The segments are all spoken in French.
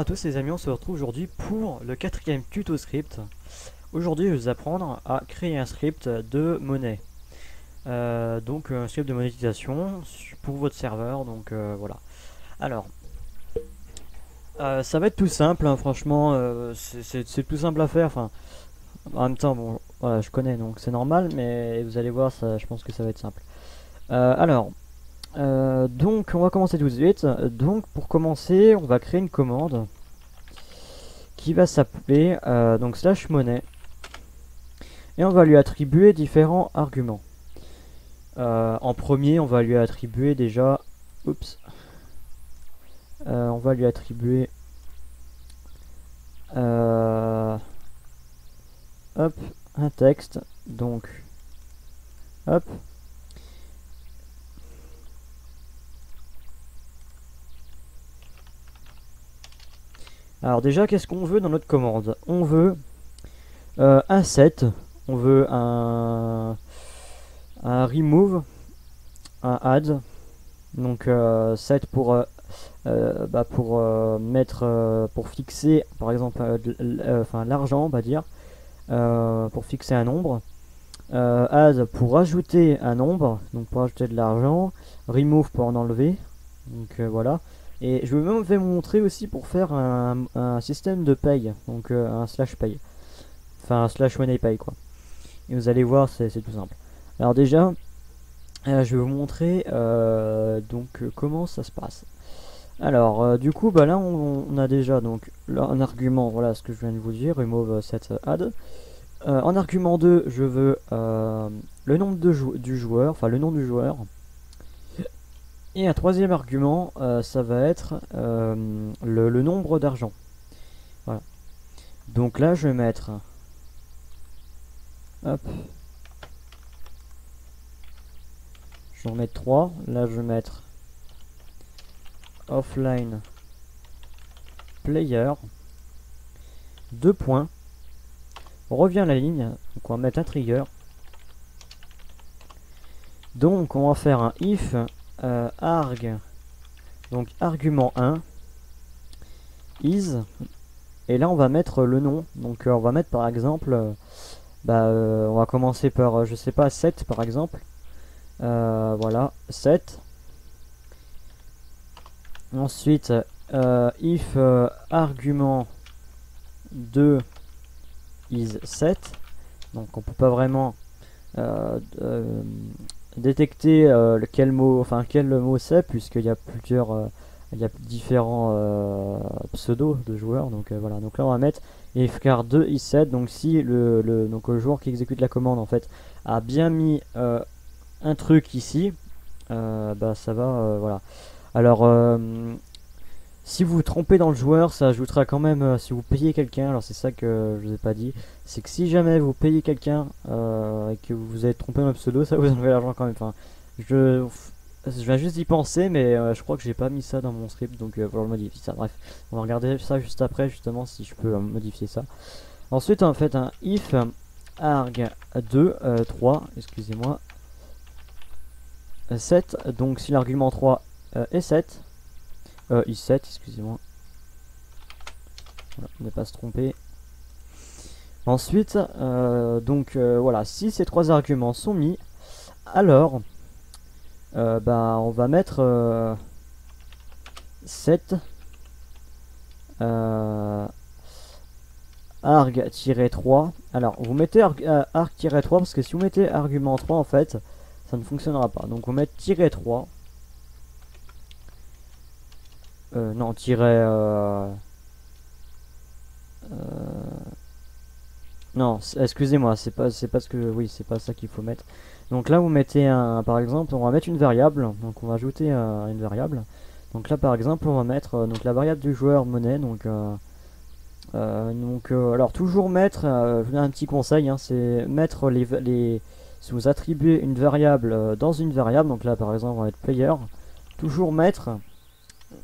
à tous les amis, on se retrouve aujourd'hui pour le quatrième tuto script. Aujourd'hui je vais vous apprendre à créer un script de monnaie. Euh, donc un script de monétisation pour votre serveur, donc euh, voilà. Alors, euh, ça va être tout simple, hein, franchement, c'est tout simple à faire, enfin, en même temps, bon, voilà, je connais, donc c'est normal, mais vous allez voir, ça, je pense que ça va être simple. alors, euh, donc on va commencer tout de suite. Donc pour commencer, on va créer une commande qui va s'appeler euh, donc slash monnaie et on va lui attribuer différents arguments. Euh, en premier, on va lui attribuer déjà, oups, on va lui attribuer, hop, un texte. Donc, hop, Alors déjà, qu'est-ce qu'on veut dans notre commande? On veut euh, un set, on veut un, remove, un add, donc euh, set pour, euh, bah, pour mettre, pour fixer par exemple l'argent on va dire, pour fixer un nombre, add pour ajouter un nombre, donc pour ajouter de l'argent, remove pour en enlever, donc voilà, et je vais même vous montrer aussi pour faire un, système de paye, donc euh, un slash paye. Enfin un slash money paye quoi. Et vous allez voir, c'est tout simple. Alors déjà, euh, je vais vous montrer euh, donc comment ça se passe. Alors du coup, bah là on, a déjà donc un argument, voilà ce que je viens de vous dire, remove set add. en argument 2, je veux le nombre de du joueur, enfin le nom du joueur. Et un troisième argument, euh, ça va être euh, le, nombre d'argent. Voilà. Donc là, je vais mettre... Hop. Je vais en mettre 3. Là, je vais mettre... Offline. Player. Deux points. On revient à la ligne. Donc on va mettre un trigger. Donc on va faire un if euh, arg, donc argument 1, is, et là on va mettre le nom, donc euh, on va mettre par exemple, euh, bah, on va commencer par, je sais pas, 7 par exemple, voilà, 7, ensuite, if argument 2 is 7, donc on peut pas vraiment détecter euh, quel mot, enfin quel mot c'est, puisqu'il y a plusieurs, euh, il y a différents euh, pseudos de joueurs. Donc voilà. Donc là on va mettre ifcar 2 i7. Donc si le, le, donc le joueur qui exécute la commande en fait a bien mis un truc ici, bah ça va, voilà. Alors si vous vous trompez dans le joueur, ça ajoutera quand même, euh, si vous payez quelqu'un, alors c'est ça que je vous ai pas dit, c'est que si jamais vous payez quelqu'un euh, et que vous vous êtes trompé dans pseudo, ça vous enlève l'argent quand même. Enfin, je, je viens juste d'y penser, mais euh, je crois que j'ai pas mis ça dans mon script, donc il va le modifier ça. Bref, on va regarder ça juste après, justement, si je peux modifier ça. Ensuite, en fait, un if arg 2, 3, excusez-moi, 7, donc si l'argument 3 est 7, euh, I7, excusez-moi. Voilà, ne pas se tromper. Ensuite, euh, donc euh, voilà, si ces trois arguments sont mis, alors, euh, bah, on va mettre 7 arg-3. Alors, vous mettez arg-3 parce que si vous mettez argument 3, en fait, ça ne fonctionnera pas. Donc, on met tiret 3. Euh, non, tiret... Euh, euh, non, excusez-moi, c'est pas, c'est pas ce que, oui, c'est pas ça qu'il faut mettre. Donc là, vous mettez un, par exemple, on va mettre une variable, donc on va ajouter une variable. Donc là, par exemple, on va mettre donc la variable du joueur monnaie, donc donc alors toujours mettre, je un petit conseil, hein, c'est mettre les, les, si vous attribuez une variable dans une variable, donc là par exemple on va mettre player, toujours mettre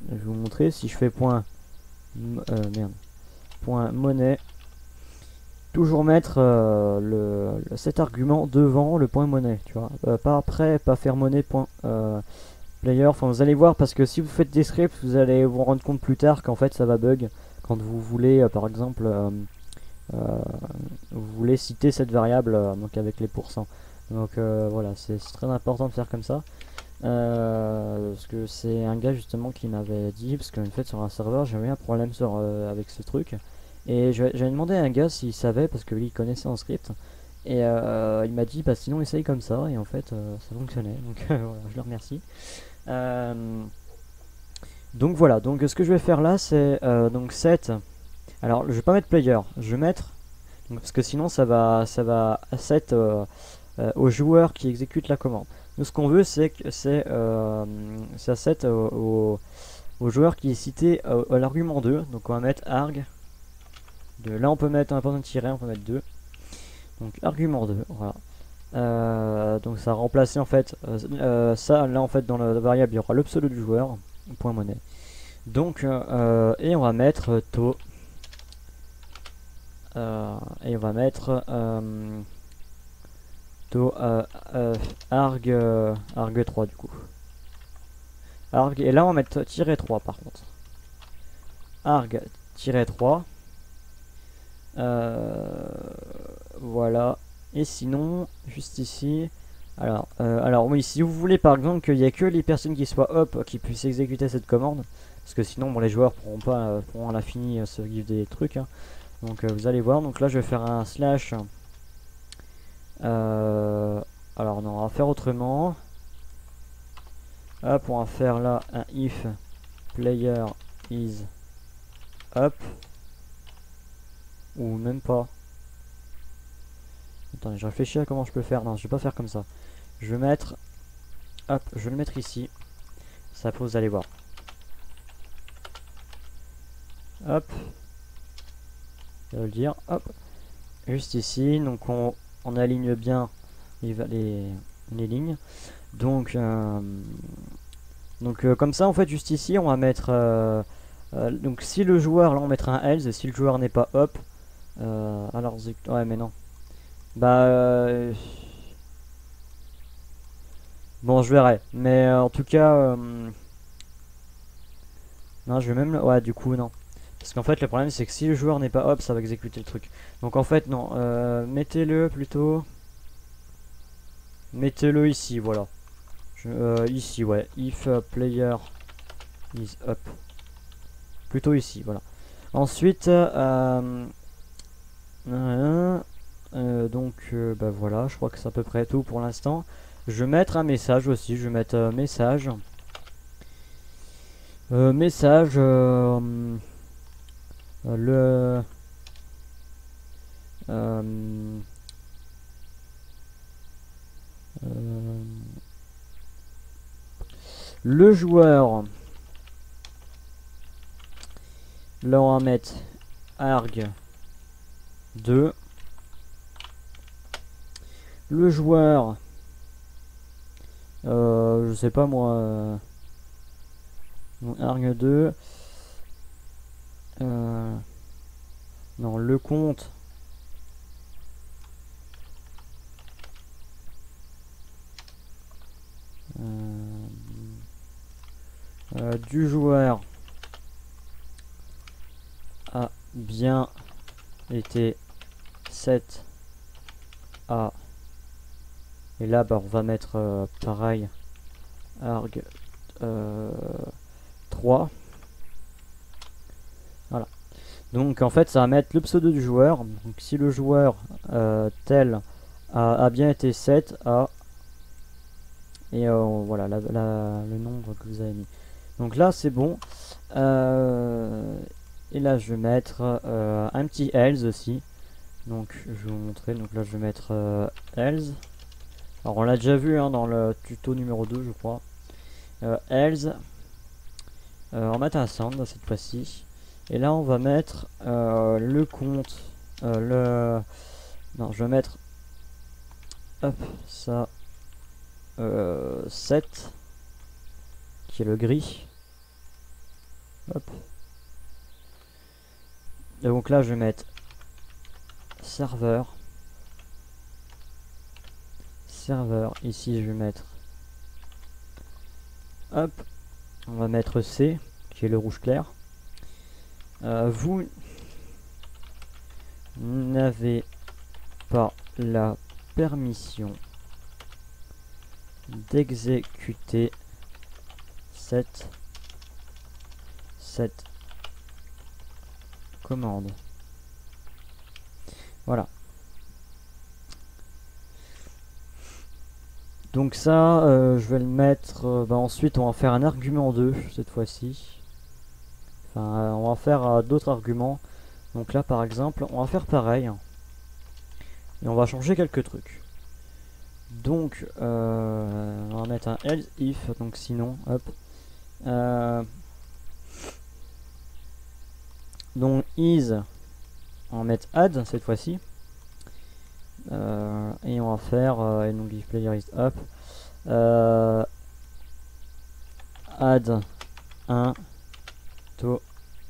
je vais vous montrer si je fais point euh, merde point monnaie toujours mettre euh, le, cet argument devant le point monnaie tu vois euh, pas après pas faire monnaie point player. Enfin, vous allez voir parce que si vous faites des scripts, vous allez vous rendre compte plus tard qu'en fait ça va bug quand vous voulez, par exemple, vous voulez citer cette variable donc avec les pourcents. Donc voilà, c'est très important de faire comme ça. Parce que c'est un gars justement qui m'avait dit, parce qu'en fait sur un serveur j'avais un problème sur, avec ce truc. Et j'avais demandé à un gars s'il savait, parce que lui il connaissait en script. Et il m'a dit, bah sinon essaye comme ça. Et en fait ça fonctionnait. Donc voilà, je le remercie. Donc voilà, donc ce que je vais faire là c'est euh, donc 7. Alors je vais pas mettre player, je vais mettre parce que sinon ça va ça va 7 euh, euh, au joueur qui exécute la commande. Nous ce qu'on veut c'est que c'est ça 7 au, au, joueur qui est cité à l'argument 2. Donc on va mettre arg. Là on peut mettre un point de tiret, on peut mettre 2. Donc argument 2, voilà. donc ça va remplacer en fait ça là en fait dans la variable il y aura pseudo du joueur point monnaie. Donc, euh, et on va mettre taux. Euh, et on va mettre euh, arg, arg 3 du coup. Arg, et là on va mettre tiré 3 par contre. Arg 3. voilà. Et sinon, juste ici, alors, euh, alors oui, si vous voulez par exemple qu'il n'y ait que les personnes qui soient up qui puissent exécuter cette commande, parce que sinon bon, les joueurs pourront pas euh, pourront à l'infini euh, se give des trucs. Hein. Donc vous allez voir, donc là je vais faire un slash. Alors non, on va faire autrement. Hop, on va faire là un if player is up. Ou même pas. Attendez, je réfléchis à comment je peux faire. Non, je vais pas faire comme ça. Je vais mettre... Hop, je vais le mettre ici. Ça peut, vous allez voir. Hop. Vais le dire. Hop. Juste ici. Donc on, on aligne bien les, lignes. Donc, euh, donc euh, comme ça, en fait, juste ici, on va mettre... Euh, donc si le joueur, là on mettra un else, si le joueur n'est pas up, alors, ouais mais non. Bah... Bon, je verrai. Mais en tout cas... Non, je vais même... Ouais, du coup, non. Parce qu'en fait, le problème, c'est que si le joueur n'est pas hop, ça va exécuter le truc. Donc en fait, non. Euh, mettez-le plutôt... Mettez-le ici, voilà. ici, ouais. If player is up. Plutôt ici, voilà. Ensuite, donc, bah voilà, je crois que c'est à peu près tout pour l'instant. Je vais mettre un message aussi. Je vais mettre un euh, message. Euh. Euh, le. le joueur. Là, on va mettre arg 2. Le joueur euh, je sais pas moi. Euh, Arg 2. Euh, non, le compte. du joueur a bien été 7 à et là, bah, on va mettre euh, pareil, arg 3. Euh, voilà. Donc en fait, ça va mettre le pseudo du joueur. Donc si le joueur euh, tel a, bien été 7 à et voilà le nombre que vous avez mis. Donc là c'est bon. et là je vais mettre un petit else aussi. Donc je vais vous montrer. Donc là je vais mettre else. Alors on l'a déjà vu hein, dans le tuto numéro 2 je crois. Euh, else. Euh, on va mettre un sound cette fois-ci. Et là on va mettre euh, le compte. le. Non je vais mettre. Hop ça. 7. Qui est le gris. Hop. Donc là je vais mettre serveur serveur. Ici, je vais mettre hop, on va mettre C, qui est le rouge clair. Euh, vous n'avez pas la permission d'exécuter cette, commande. Voilà. Donc ça, euh, je vais le mettre... Euh, bah ensuite, on va faire un argument 2, cette fois-ci. Euh, on va faire d'autres arguments. Donc là, par exemple, on va faire pareil. Et on va changer quelques trucs. Donc, on va mettre un else if, donc sinon, hop. donc is, on va mettre add cette fois-ci. Euh, et on va faire euh, et donc if player is up euh, add 1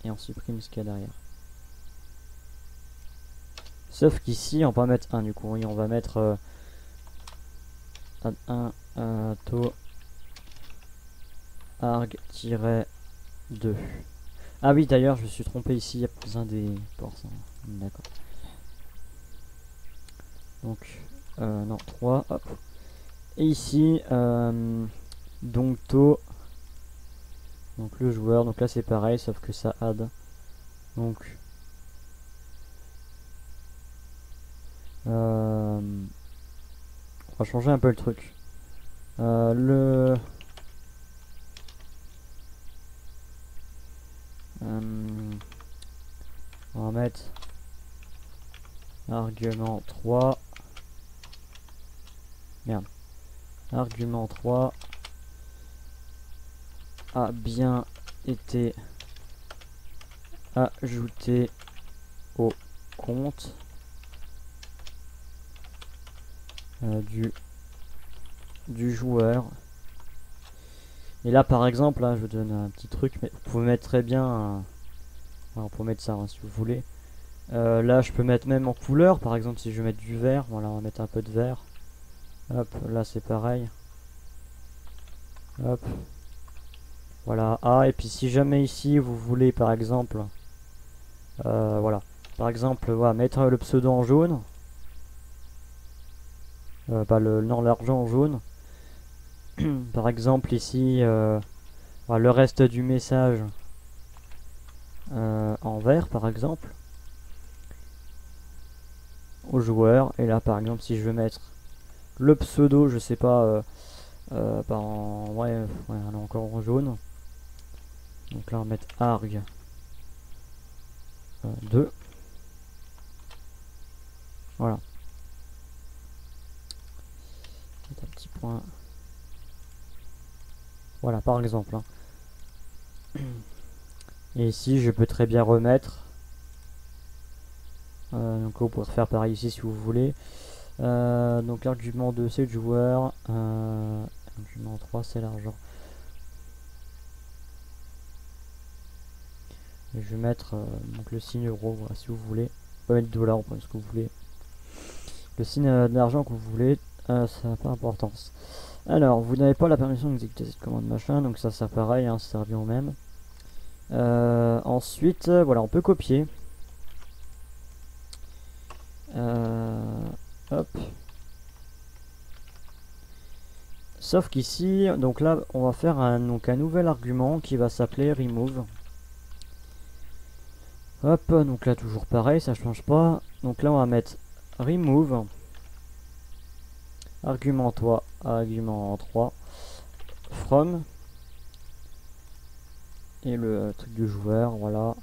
et on supprime ce qu'il y a derrière. Sauf qu'ici on va mettre 1 du coup. On va mettre add 1 to arg-2 ah oui d'ailleurs je me suis trompé ici il y a besoin des ports d'accord. Donc, euh, non, 3, hop. Et ici, euh, donc to, donc le joueur, donc là c'est pareil, sauf que ça add. Donc, euh, on va changer un peu le truc. Euh, le euh, on va mettre argument 3 Merde. Argument 3 a bien été ajouté au compte euh, du, du joueur. Et là par exemple, là je vous donne un petit truc, mais vous pouvez mettre très bien, on peut mettre ça hein, si vous voulez. Euh, là je peux mettre même en couleur, par exemple si je veux mettre du vert, voilà on va mettre un peu de vert. Hop, là c'est pareil. Hop. Voilà, ah, et puis si jamais ici vous voulez par exemple, euh, voilà, par exemple, voilà, mettre le pseudo en jaune, euh, pas le non l'argent en jaune, par exemple ici, euh, le reste du message euh, en vert par exemple, au joueur, et là par exemple si je veux mettre le pseudo, je sais pas, est encore en jaune. Donc là on va mettre arg 2. Euh, voilà. Un petit point. Voilà, par exemple. Hein. Et ici, je peux très bien remettre. Euh, donc vous pouvez faire pareil ici si vous voulez. Euh, donc l'argument 2 c'est le joueur. Euh, l'argument 3 c'est l'argent. Je vais mettre euh, donc le signe euro, si vous voulez. Vous pouvez mettre dollar, on ce que vous voulez. Le signe d'argent que vous voulez, ça n'a pas d'importance. Alors, vous n'avez pas la permission d'exécuter cette commande machin, donc ça c'est pareil, hein, ça revient au même. ensuite, voilà, on peut copier. Hop. Sauf qu'ici, donc là, on va faire un, donc un nouvel argument qui va s'appeler remove. Hop, donc là toujours pareil, ça change pas. Donc là on va mettre remove. Argument 3, argument 3. From. Et le truc du joueur, voilà.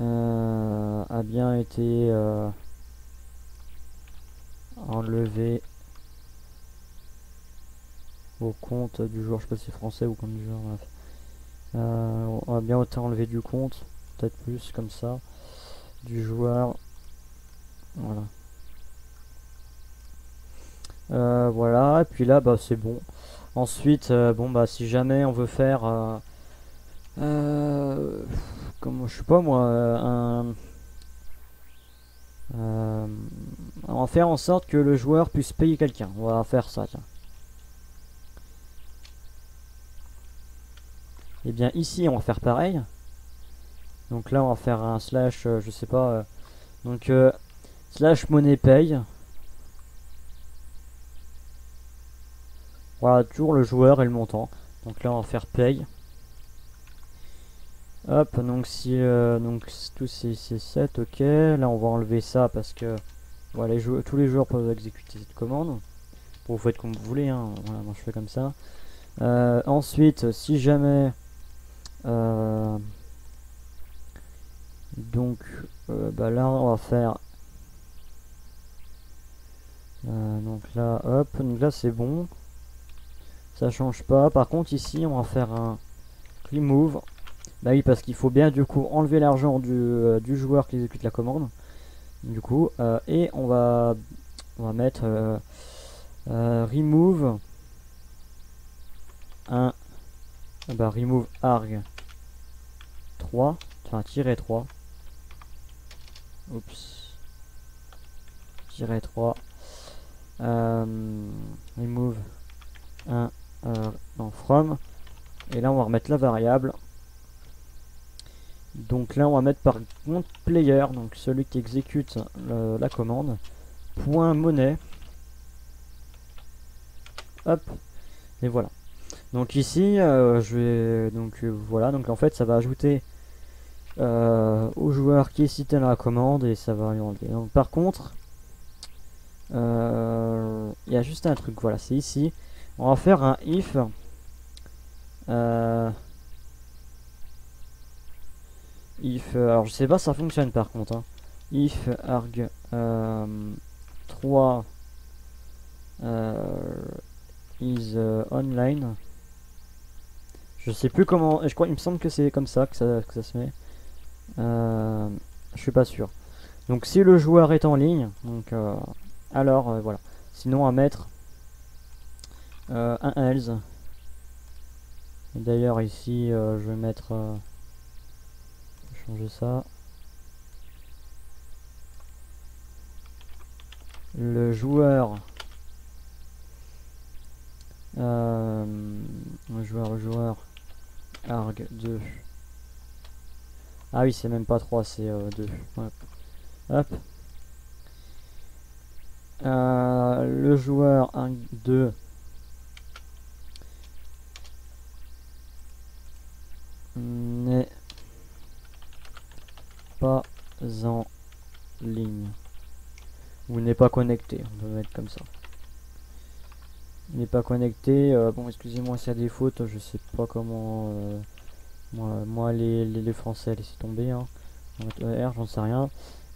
Euh, a bien été... Euh, enlever au compte du joueur, je sais pas si c'est français ou compte du joueur, on va bien autant enlever du compte, plus comme ça, du joueur, voilà. Euh, voilà, et puis là, bah c'est bon. Ensuite, euh, bon bah si jamais on veut faire, comme je sais pas moi, un euh, on va faire en sorte que le joueur puisse payer quelqu'un. On va faire ça, tiens. Et eh bien ici on va faire pareil. Donc là on va faire un slash, euh, je sais pas. Euh, donc slash monnaie paye. Voilà, toujours le joueur et le montant. Donc là on va faire paye. Hop, donc si donc tous ces, 7, ok. Là on va enlever ça parce que voilà, tous les joueurs peuvent exécuter cette commande. vous faites comme vous voulez, hein. voilà, moi je fais comme ça. Euh, ensuite, si jamais... Euh, donc, euh, bah là, on va faire... donc là, hop, donc là c'est bon. Ça change pas. Par contre, ici, on va faire un remove. Bah oui, parce qu'il faut bien du coup enlever l'argent du, du, joueur qui exécute la commande. Du coup, et on va, on va mettre remove un bah, remove arg 3 enfin tirer 3 oups. Tirer 3 euh, remove 1 euh, from. Et là on va remettre la variable. Donc là on va mettre par contre player donc celui qui exécute la commande. Point monnaie. Hop. Et voilà. Donc ici, euh, je vais donc voilà, donc en fait ça va ajouter euh, au joueur qui est cité dans la commande et ça va lui enlever. Donc par contre, il y a juste un truc, voilà, c'est ici. On va faire un if. if, alors je sais pas ça fonctionne par contre. Hein. If arg 3 is online. Je sais plus comment. Je crois, il me semble que c'est comme ça que, ça que ça se met. Euh, je suis pas sûr. Donc si le joueur est en ligne, donc euh, alors euh, voilà. Sinon à mettre un else. D'ailleurs ici je vais mettre. Changer ça. Le joueur. le joueur, le joueur arg 2. Ah oui, c'est même pas 3, c'est 2. Euh, Hop. Euh, le joueur 1, 2. n'est pas en ligne ou n'est pas connecté on peut mettre comme ça n'est pas connecté. Euh, bon, excusez-moi s'il y a des fautes, je sais pas comment. Moi, moi les, les, français, laissez tomber. Hein. R, j'en sais rien.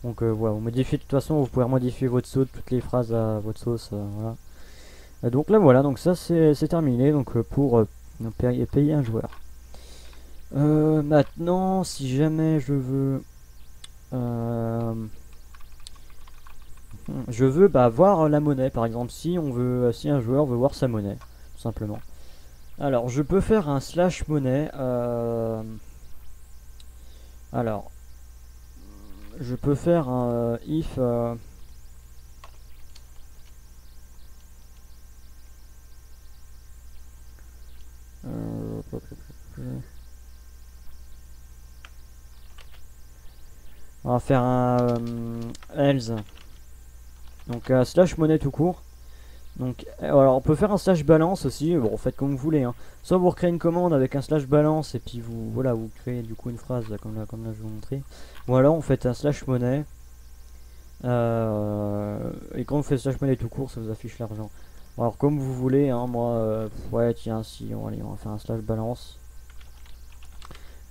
Donc euh, voilà, vous modifiez de toute façon, vous pouvez modifier votre sauce, toutes les phrases à votre sauce. voilà. donc là voilà, donc ça c'est terminé donc pour payer, payer, un joueur. maintenant, si jamais je veux je veux bah, voir la monnaie, par exemple, si on veut, si un joueur veut voir sa monnaie, tout simplement. Alors, je peux faire un slash monnaie. Euh, alors, je peux faire un euh, if. Euh, on va faire un else donc euh, slash monnaie tout court. Donc euh, alors on peut faire un slash balance aussi, bon faites comme vous voulez. Hein. Soit vous recréez une commande avec un slash balance et puis vous voilà vous créez du coup une phrase comme là comme là je vous montrer. Ou alors on fait un slash monnaie. Euh, et quand vous faites slash monnaie tout court ça vous affiche l'argent. Alors comme vous voulez, hein, moi ouais tiens si on, allez, on va faire un slash balance.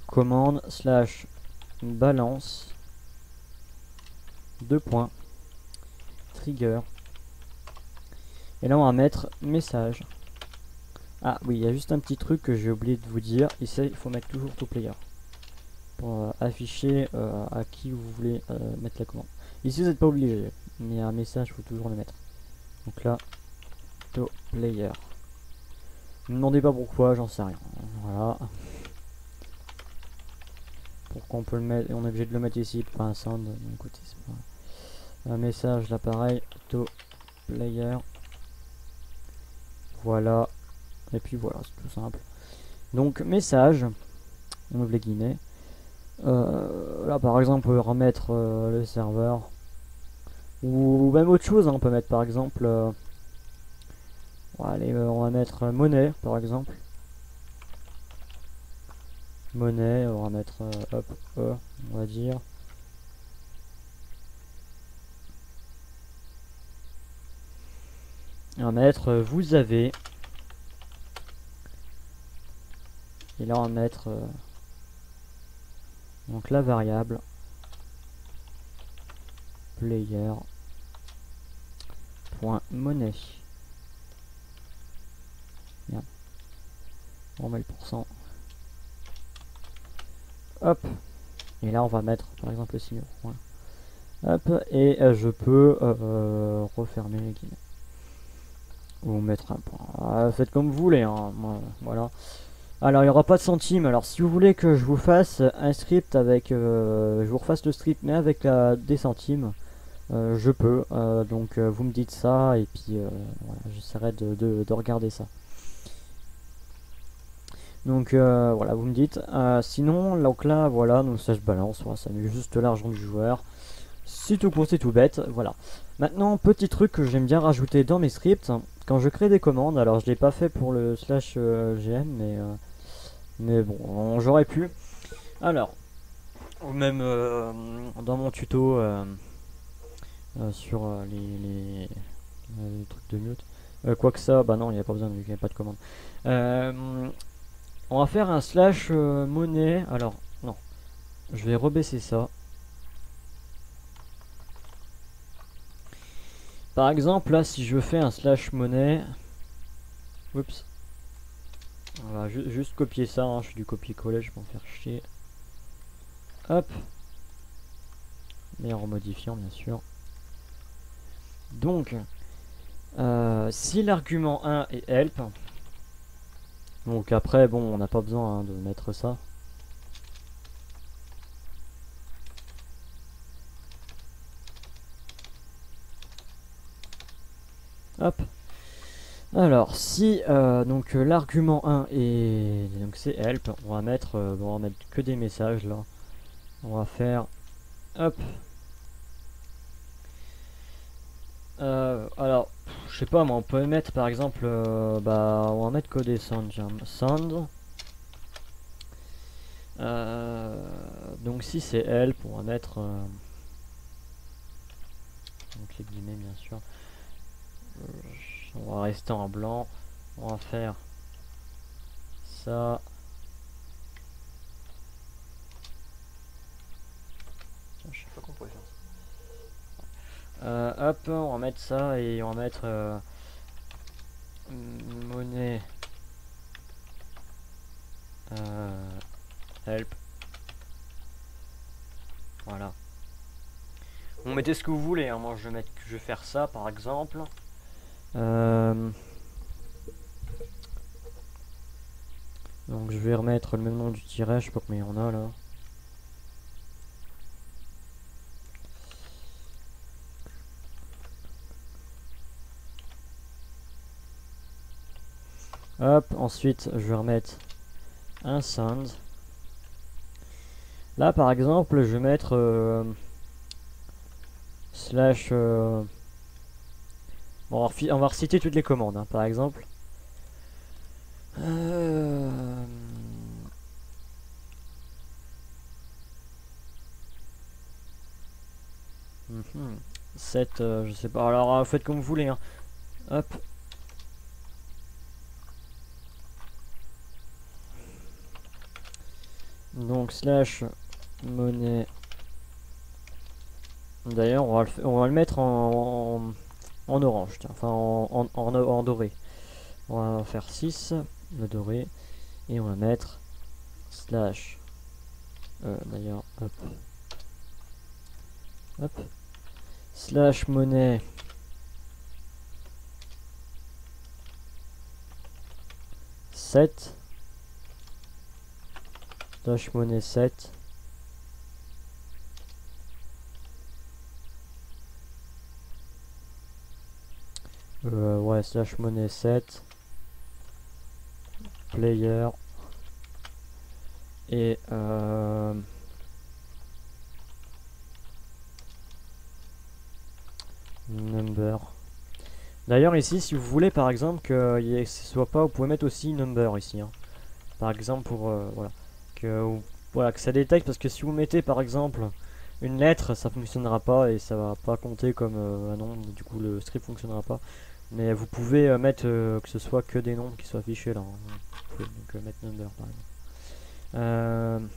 Commande slash balance. Deux points. Et là on va mettre message. Ah oui, il y a juste un petit truc que j'ai oublié de vous dire. Ici, il faut mettre toujours tout player. Pour euh, afficher euh, à qui vous voulez euh, mettre la commande. Ici vous n'êtes pas obligé, mais un message, il faut toujours le mettre. Donc là, to player. Ne me demandez pas pourquoi, j'en sais rien. Voilà. Pourquoi on peut le mettre, on est obligé de le mettre ici, pas un sound. Écoutez, pas un message là pareil to player voilà et puis voilà c'est tout simple Donc message, on ouvre les guillemets. Euh, là par exemple on peut remettre euh, le serveur. Ou même autre chose, hein, on peut mettre par exemple... euh, allez, on va mettre monnaie par exemple. Monnaie, on va mettre hop, E, on va dire. Et on va mettre euh, vous avez. Et là on va mettre euh, donc la variable player point monnaie. Bien. On met le pourcent. Hop. Et là on va mettre par exemple le signe. Hop. Et euh, je peux euh, refermer les guillemets. Ou mettre un point. Ah, faites comme vous voulez. Hein. Voilà. Alors il n'y aura pas de centimes. Alors si vous voulez que je vous fasse un script avec, euh, je vous refasse le script mais avec des centimes, euh, je peux. Euh, donc vous me dites ça et puis voilà, j'essaierai de, de- de regarder ça. Donc voilà, vous me dites. Sinon, donc là, voilà, donc ça se balance. Ça met juste l'argent du joueur. C'est tout court, c'est tout bête. Voilà. Maintenant, petit truc que j'aime bien rajouter dans mes scripts. Quand je crée des commandes, alors je l'ai pas fait pour le slash euh, gm, mais euh, mais bon, j'aurais pu. Alors, ou même euh, dans mon tuto euh, sur les, les, trucs de mute. Quoi que ça, bah non, il n'y a pas besoin vu qu'il n'y a pas de commande. On va faire un slash monnaie. Alors, non, je vais rebaisser ça. Par exemple, là, si je fais un slash monnaie. Oups. On va ju- juste copier ça, hein, je fais du copier-coller, je vais m'en faire chier. Hop. Mais en remodifiant, bien sûr. Donc, euh, si l'argument 1 est help, donc après, bon, on n'a pas besoin hein, de mettre ça. Hop. Alors, si euh, donc euh, l'argument 1 est donc c'est help, on va mettre euh, on va mettre que des messages là. On va faire hop. Alors, je sais pas, moi on peut mettre par exemple bah on va mettre que des sound sound. Donc si c'est help, on va mettre donc les guillemets bien sûr. Euh, on va rester en blanc. On va faire ça. Je sais pas qu'on pourrait faire. Euh, hop, on va mettre ça et on va mettre euh, monnaie. Euh, help. Voilà. Vous mettez ce que vous voulez. hein. Moi, je vais mettre, je vais faire ça, par exemple. Euh, Donc je vais remettre le même nom du tiret, je sais pas combien il y en a là. Hop, ensuite je vais remettre un sound. Là par exemple je vais mettre euh, slash euh, Bon, on va, reciter toutes les commandes, hein, par exemple. Euh... mhm. 7, euh, je sais pas. Alors, euh, faites comme vous voulez. hein. Hop. Donc, slash monnaie. D'ailleurs, on, va le mettre en- en orange, tiens, enfin en, en, en- en doré. On va faire 6, le doré, et on va mettre slash. euh, D'ailleurs, hop. Hop. Slash monnaie. Slash monnaie 7. Euh, ouais, slash monnaie 7. Player. et euh, number. D'ailleurs ici, si vous voulez par exemple que ce soit pas, vous pouvez mettre aussi number ici. Hein. Par exemple pour euh, voilà que voilà que ça détecte parce que si vous mettez par exemple une lettre, ça fonctionnera pas et ça va pas compter comme euh, un nom. Du coup, le script fonctionnera pas. Mais vous pouvez euh, mettre que ce soit que des nombres qui soient affichés là. Hein. Vous pouvez donc mettre number par exemple.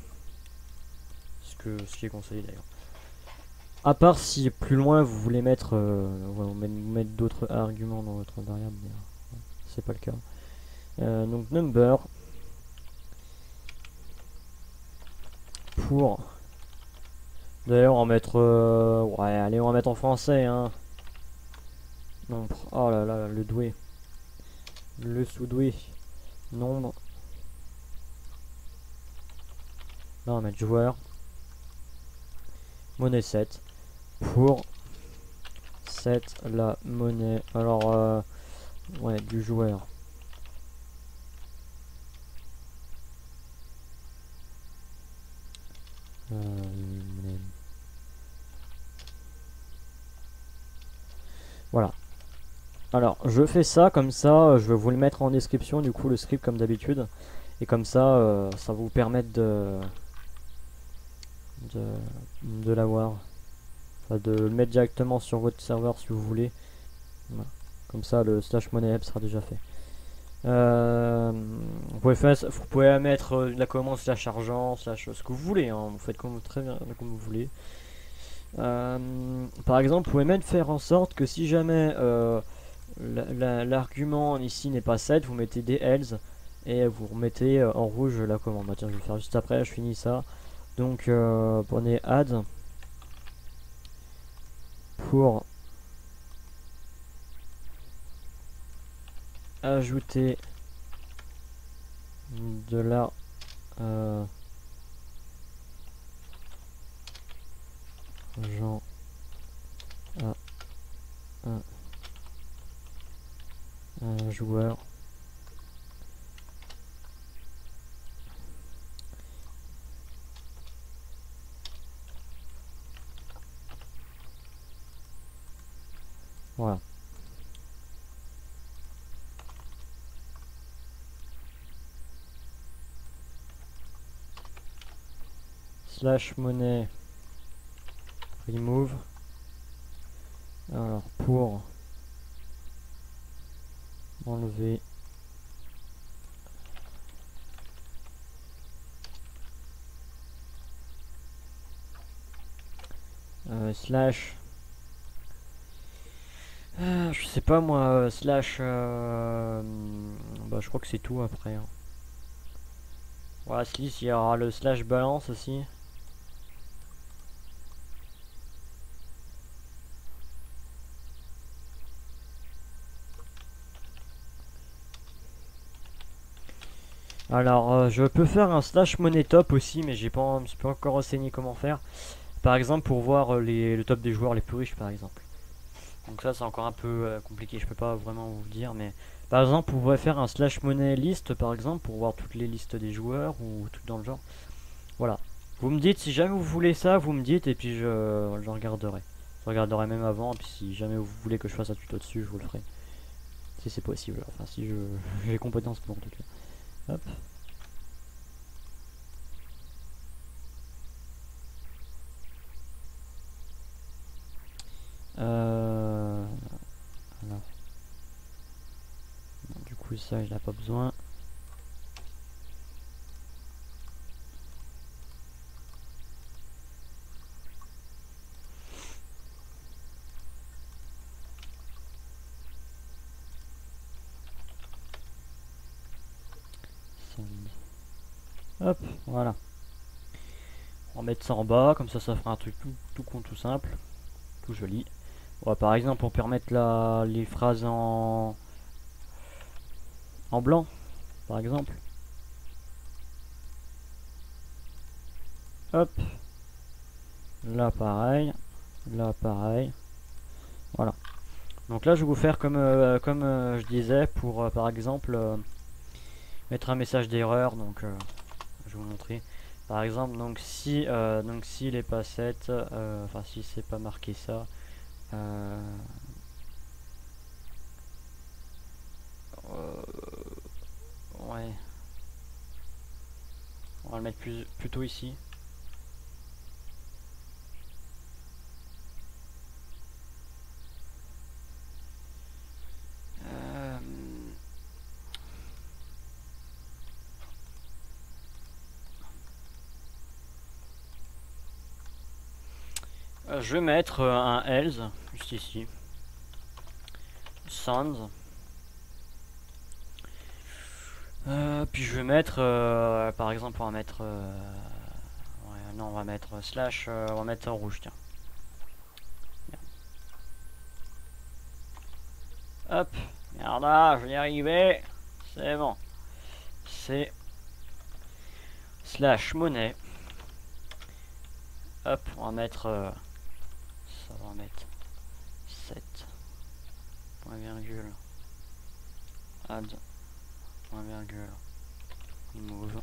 ce que ce qui est conseillé d'ailleurs. À part si plus loin vous voulez mettre, euh, mettre d'autres arguments dans votre variable, mais euh, c'est pas le cas. Euh, donc number pour d'ailleurs on va mettre ouais allez on va mettre en français hein nombre. Oh là là le doué. Le sous-doué. Nombre. Là on va mettre joueur. Monnaie 7 pour cette la monnaie. Alors, euh, ouais, du joueur. Euh, voilà. Alors, je fais ça, comme ça, je vais vous le mettre en description, du coup, le script comme d'habitude. Et comme ça, euh, ça va vous permettre de, de, de l'avoir de le mettre directement sur votre serveur si vous voulez. Comme ça, le slash monnaie sera déjà fait. Euh, vous, pouvez mettre euh, la commande slash argent, slash ce que vous voulez. Hein. vous faites comme, très bien, comme vous voulez. Euh, par exemple, vous pouvez même faire en sorte que si jamais l'argument ici n'est pas 7, vous mettez des else et vous remettez en rouge la commande. Bah, tiens, je vais faire juste après, je finis ça. Donc, prenez add pour ajouter de la euh, un joueur Voilà. Slash monnaie remove. Alors pour enlever euh, slash ah, je sais pas moi, euh, slash... Euh, bah je crois que c'est tout après. Hein. Voilà, il y aura le slash balance aussi. Alors, euh, je peux faire un slash money top aussi, mais j'ai pas, pas encore renseigné comment faire. Par exemple, pour voir les, le top des joueurs les plus riches, par exemple. Donc ça c'est encore un peu euh, compliqué, je peux pas vraiment vous dire, mais par exemple vous pouvez faire un slash monnaie liste par exemple pour voir toutes les listes des joueurs ou tout dans le genre. Voilà. Vous me dites si jamais vous voulez ça, vous me dites et puis je, je regarderai. Je regarderai même avant, et puis si jamais vous voulez que je fasse un tuto dessus, je vous le ferai. Si c'est possible, enfin si je j'ai compétences pour en tout cas. Euh, du coup, ça, il n'a pas besoin. Hop, voilà. On va mettre en bas, comme ça ça fera un truc tout, tout con, tout simple, tout joli par exemple, pour permettre la, les phrases en, en blanc, par exemple. Hop. Là, pareil. Là, pareil. Voilà. Donc là, je vais vous faire comme, euh, comme euh, je disais, pour, euh, par exemple, mettre un message d'erreur. Donc, je vais vous montrer. Par exemple, donc si euh, donc s'il est pas 7, euh, enfin si c'est pas marqué ça, euh, ouais, on va le mettre plus plutôt ici. Je vais mettre euh, un else juste ici. Sans. Euh, puis je vais mettre, par exemple, on va mettre, non, on va mettre slash, on va mettre en rouge, tiens. Hop, merde, je vais y arriver, c'est bon. C'est slash monnaie. Hop, on va mettre va mettre 7 point virgule. Add. Point virgule. Remove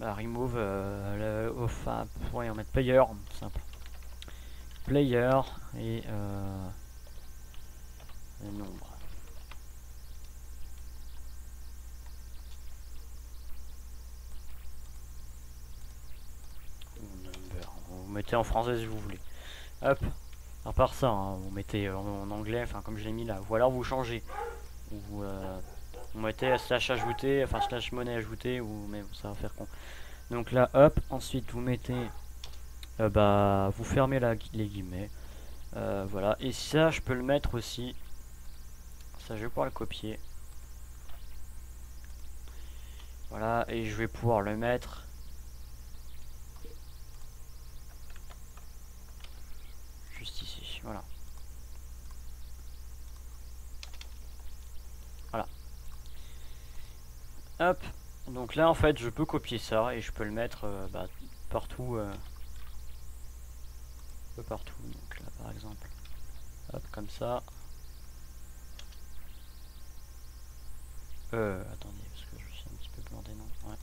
Bah, remove, euh, le, enfin, pourrait en mettre player, simple. Player et euh, le nombre. Vous mettez en français si vous voulez. Hop. À part ça, hein, vous mettez en, anglais, enfin comme je l'ai mis là. Ou alors vous changez. Ou euh, vous mettez slash ajouter, enfin slash monnaie ajoutée, ou même ça va faire con. Donc là, hop, ensuite vous mettez, euh, bah, vous fermez la, les guillemets. Euh, voilà, et ça, je peux le mettre aussi. Ça, je vais pouvoir le copier. Voilà, et je vais pouvoir le mettre. Juste ici, voilà. Hop. Donc là, en fait, je peux copier ça et je peux le mettre euh, bah, partout. Euh, partout. Donc là, par exemple. Hop, comme ça. Euh, attendez, parce que je suis un petit peu planté, non? Ouais.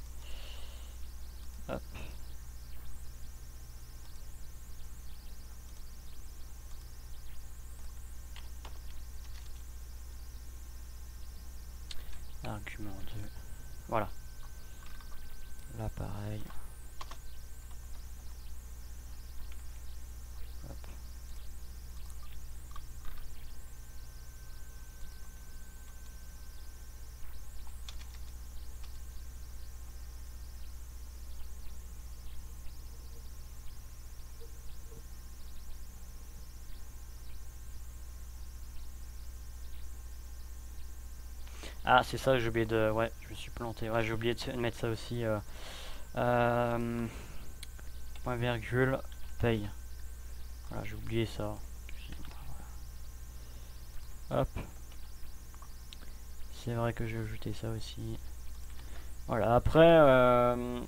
Hop. Argument 2. Voilà. Là pareil. Ah, c'est ça, j'ai oublié de... Ouais, je me suis planté. Ouais, j'ai oublié de mettre ça aussi. Euh, euh, point virgule, paye. Voilà, j'ai oublié ça. Hop. C'est vrai que j'ai ajouté ça aussi. Voilà, après... Euh,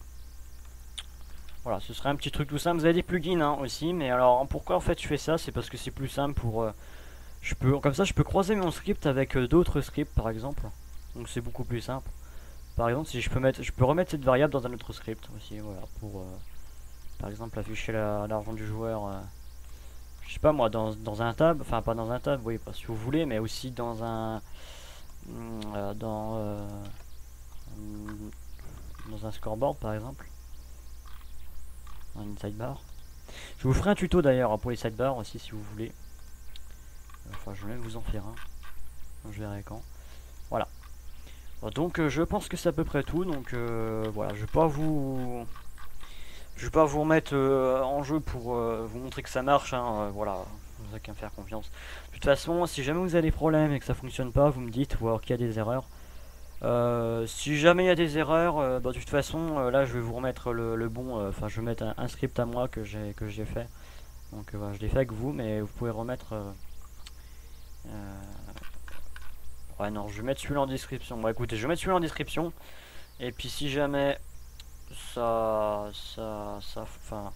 voilà, ce serait un petit truc tout simple. Vous avez des plugins hein, aussi, mais alors pourquoi en fait je fais ça? C'est parce que c'est plus simple pour... je peux, comme ça, je peux croiser mon script avec d'autres scripts, par exemple. Donc c'est beaucoup plus simple. Par exemple, si je peux mettre, je peux remettre cette variable dans un autre script aussi, voilà, pour euh, par exemple afficher l'argent du joueur. Euh, je sais pas moi, dans, un tab, enfin pas dans un tab, oui, si vous voulez, mais aussi dans un mm, euh, dans mm, dans un scoreboard par exemple, dans une sidebar. Je vous ferai un tuto d'ailleurs hein, pour les sidebars aussi si vous voulez. Enfin, je vais même vous en faire un. Je verrai quand. Voilà. Donc euh, je pense que c'est à peu près tout. Donc euh, voilà, je vais pas vous, je vais pas vous remettre euh, en jeu pour vous montrer que ça marche. Hein, voilà, vous avez qu'à me faire confiance. De toute façon, si jamais vous avez des problèmes et que ça fonctionne pas, vous me dites, ou alors qu'il y a des erreurs. si jamais il y a des erreurs, bah, de toute façon, là je vais vous remettre le, bon. Enfin, je vais mettre un, script à moi que j'ai que j'ai fait. Donc voilà, je l'ai fait avec vous, mais vous pouvez remettre Ouais, non, je vais mettre celui-là en description. Bon, écoutez, je vais mettre celui-là en description. Et puis, si jamais ça. Ça. Ça. Enfin.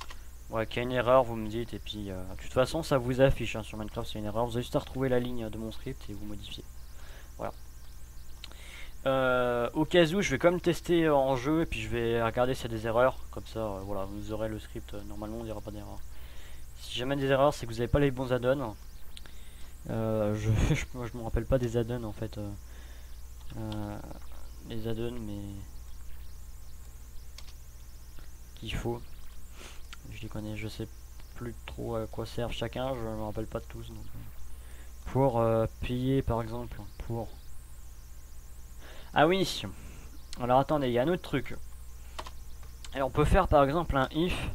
Ouais, qu'il y a une erreur, vous me dites. Et puis, euh, de toute façon, ça vous affiche hein, sur Minecraft, c'est une erreur. Vous avez juste à retrouver la ligne de mon script et vous modifiez. Voilà. Euh, au cas où, je vais quand même tester en jeu et puis je vais regarder s'il y a des erreurs. Comme ça, euh, voilà, vous aurez le script. Normalement, il n'y aura pas d'erreur. Si jamais des erreurs, c'est que vous n'avez pas les bons add-ons. Euh, je, je, je me rappelle pas des add-ons en fait. Euh, euh, les add-ons, mais qu'il faut. Je les connais, je sais plus trop à quoi servent chacun, je me rappelle pas de tous. Donc, pour payer par exemple, pour. Ah oui. Alors attendez, il y a un autre truc. Et on peut faire par exemple un if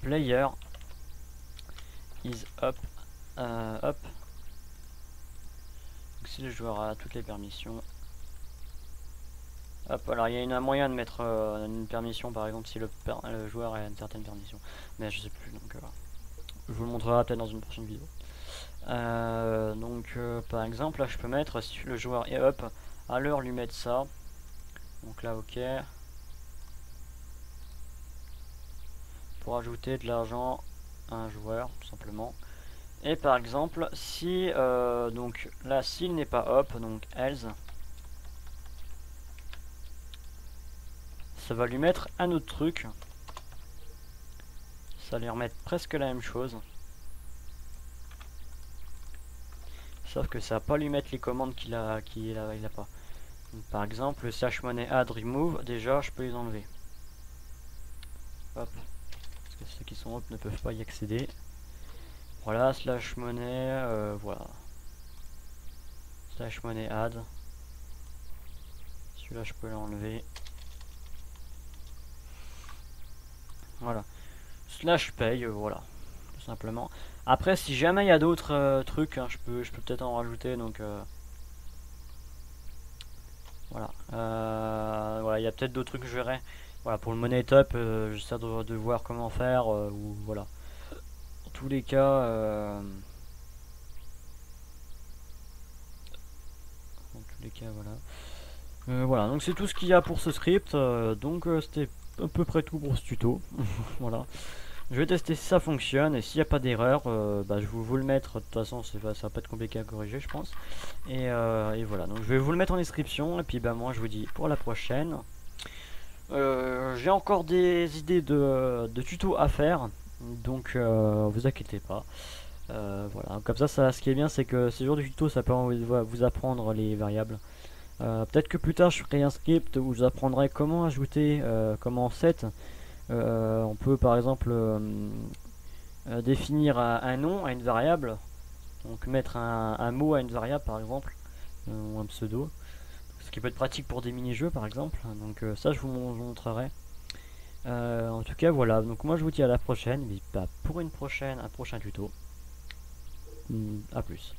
player is up, up si le joueur a toutes les permissions. Hop, alors il y a un moyen de mettre euh, une permission par exemple si le, joueur a une certaine permission. Mais je sais plus, donc euh, je vous le montrerai peut-être dans une prochaine vidéo. Euh, donc par exemple là je peux mettre si le joueur est up, alors lui mettre ça. Donc là ok. Pour ajouter de l'argent à un joueur tout simplement. Et par exemple, si euh, donc là s'il n'est pas up, donc else, ça va lui mettre un autre truc. Ça va lui remettre presque la même chose. Sauf que ça va pas lui mettre les commandes qu'il a a, pas. par exemple, le slash money add remove, déjà je peux les enlever. Hop. Parce que ceux qui sont up ne peuvent pas y accéder. Voilà, slash monnaie, euh, voilà. Slash monnaie add. Celui-là, je peux l'enlever. Voilà. Slash paye, euh, voilà. Tout simplement. Après, si jamais il y a d'autres euh, trucs, hein, je peux je peux peut-être en rajouter, donc... voilà. voilà, il y a peut-être d'autres trucs que je verrai. Voilà, pour le money top, j'essaie de, de, voir comment faire, ou voilà les cas... Euh, dans tous les cas, voilà. Euh, voilà, donc c'est tout ce qu'il y a pour ce script. Euh, donc c'était à peu près tout pour ce tuto. voilà. Je vais tester si ça fonctionne et s'il n'y a pas d'erreur, bah, je vais vous le mettre. De toute façon, ça va pas être compliqué à corriger, je pense. Et, voilà, donc je vais vous le mettre en description. Et puis, bah, moi, je vous dis pour la prochaine. J'ai encore des idées de, de tutos à faire. Donc euh, vous inquiétez pas. Euh, voilà, comme ça, ça, ce qui est bien, c'est que ces jours de tuto, ça peut vous apprendre les variables. Euh, peut-être que plus tard, je ferai un script où je vous apprendrai comment ajouter, comment set. on peut par exemple définir un, nom à une variable. Donc mettre un, mot à une variable par exemple, ou un pseudo. Ce qui peut être pratique pour des mini-jeux par exemple. Donc ça, je vous montrerai. Euh, en tout cas, voilà. Donc moi, je vous dis à la prochaine. Mais pas pour une prochaine, un prochain tuto. A plus.